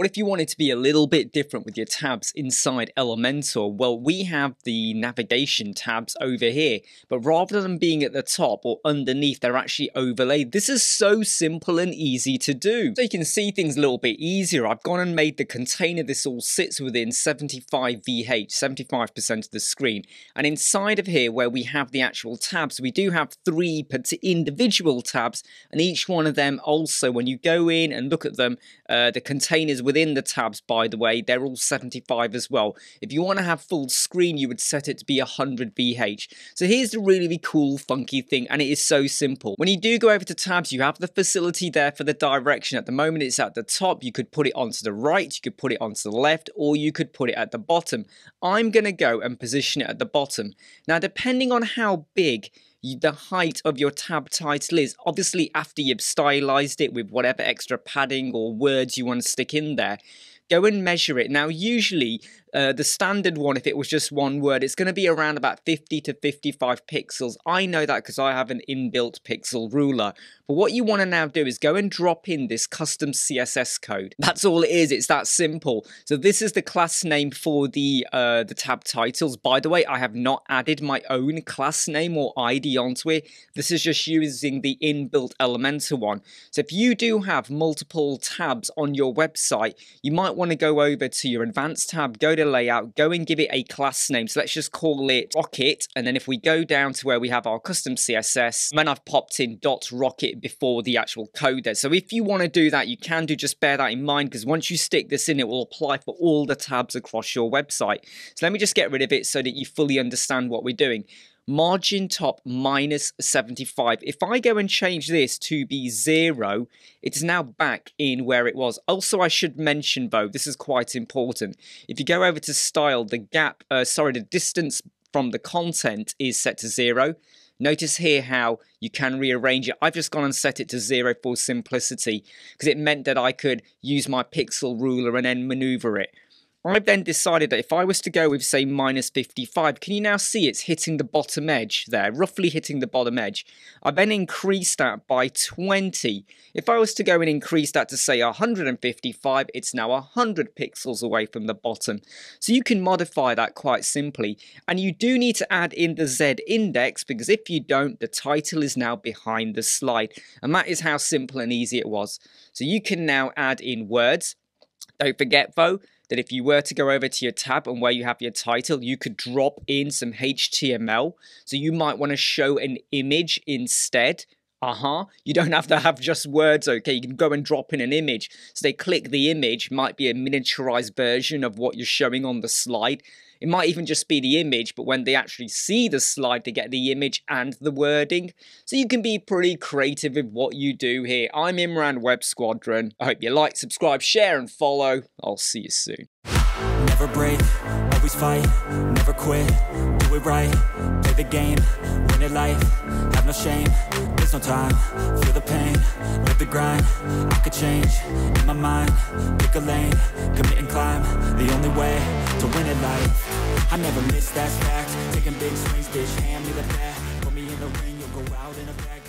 What if you wanted to be a little bit different with your tabs inside Elementor? Well, we have the navigation tabs over here, but rather than being at the top or underneath, they're actually overlaid. This is so simple and easy to do. So you can see things a little bit easier. I've gone and made the container this all sits within 75 VH, 75% of the screen. And inside of here, where we have the actual tabs, we do have three individual tabs, and each one of them also, when you go in and look at them, uh, the containers within the tabs, by the way, they're all 75 as well. If you want to have full screen, you would set it to be 100 VH. So here's the really, cool, funky thing, and it is so simple. When you do go over to tabs, you have the facility there for the direction. At the moment, it's at the top. You could put it onto the right, you could put it onto the left, or you could put it at the bottom. I'm going to go and position it at the bottom. Now, depending on how big the height of your tab title is. Obviously, after you've stylized it with whatever extra padding or words you want to stick in there, go and measure it. Now, usually uh, the standard one, if it was just one word, it's going to be around about 50 to 55 pixels. I know that because I have an inbuilt pixel ruler. But what you want to now do is go and drop in this custom CSS code. That's all it is. It's that simple. So this is the class name for the uh, the tab titles. By the way, I have not added my own class name or ID onto it. This is just using the inbuilt Elementor one. So if you do have multiple tabs on your website, you might want to go over to your advanced tab, go to layout, go and give it a class name. So let's just call it rocket. And then if we go down to where we have our custom CSS, then I've popped in dot rocket before the actual code there. So if you want to do that, you can do, just bear that in mind because once you stick this in, it will apply for all the tabs across your website. So let me just get rid of it so that you fully understand what we're doing margin top minus 75. If I go and change this to be zero, it's now back in where it was. Also, I should mention though, this is quite important. If you go over to style, the gap, uh, sorry, the distance from the content is set to zero. Notice here how you can rearrange it. I've just gone and set it to zero for simplicity because it meant that I could use my pixel ruler and then maneuver it. I've then decided that if I was to go with, say, minus 55, can you now see it's hitting the bottom edge there, roughly hitting the bottom edge? I then increased that by 20. If I was to go and increase that to, say, 155, it's now 100 pixels away from the bottom. So you can modify that quite simply. And you do need to add in the Z index, because if you don't, the title is now behind the slide. And that is how simple and easy it was. So you can now add in words. Don't forget, though, that if you were to go over to your tab and where you have your title, you could drop in some HTML. So you might want to show an image instead. Uh-huh. You don't have to have just words, okay? You can go and drop in an image. So they click the image, might be a miniaturized version of what you're showing on the slide. It might even just be the image, but when they actually see the slide, they get the image and the wording. So you can be pretty creative with what you do here. I'm Imran Web Squadron. I hope you like, subscribe, share, and follow. I'll see you soon. Never break, always fight, never quit, do it right, play the game, win it life, have no shame There's no time Feel the pain, live the grind I could change, in my mind, pick a lane Commit and climb, the only way to win it life. I never miss, that fact Taking big swings, bitch, hand me the bat Put me in the ring, you'll go out in a bag.